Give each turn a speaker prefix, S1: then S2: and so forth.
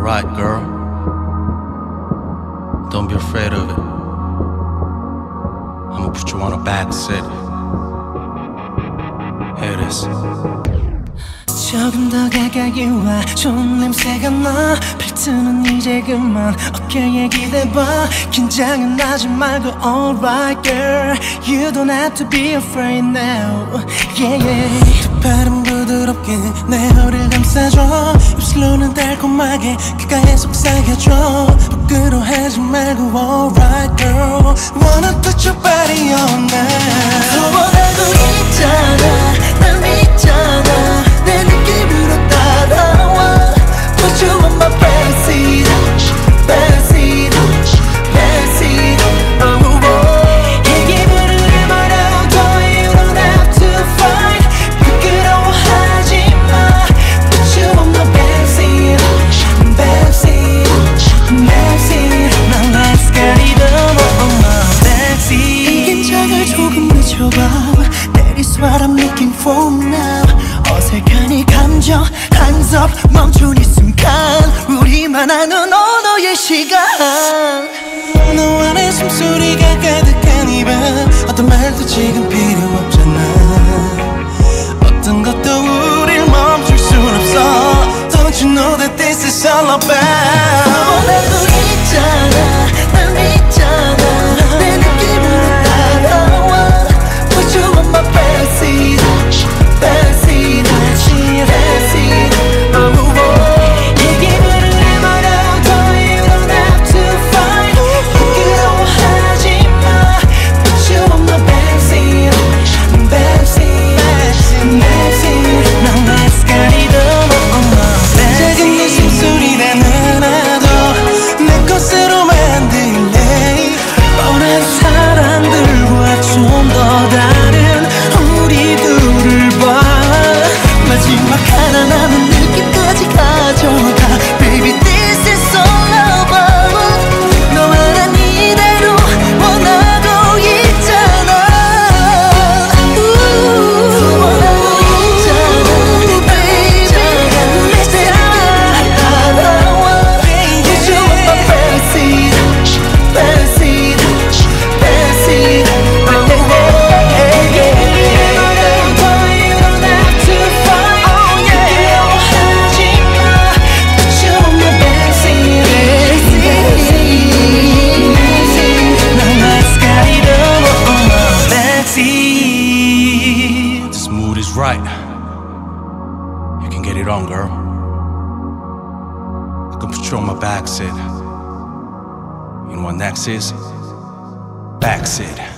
S1: Alright, girl. Don't be afraid of it. I'ma put you on a back seat. Here it is.
S2: 조금 더 가까이 와 좋은 냄새가 나 팔트는 이제 그만 어깨에 기대봐 긴장은 하지 말고 alright girl You don't have to be afraid now yeah yeah 달콤하게 귓가에 속삭여줘 부끄러워하지 말고 alright girl Wanna put your body on now 이 감정 한섭 멈춘 이 순간 우리만 아는 언어의 시간. 너와 내 숨소리가 가득한 이 밤. 어떤 말도 지금 필요 없잖아. 어떤 것도 우릴 멈출 순 없어. Don't you know that this is all about? 원하고 있잖아
S1: right. You can get it on, girl. I can put you on my back seat. You know what next is? Back seat.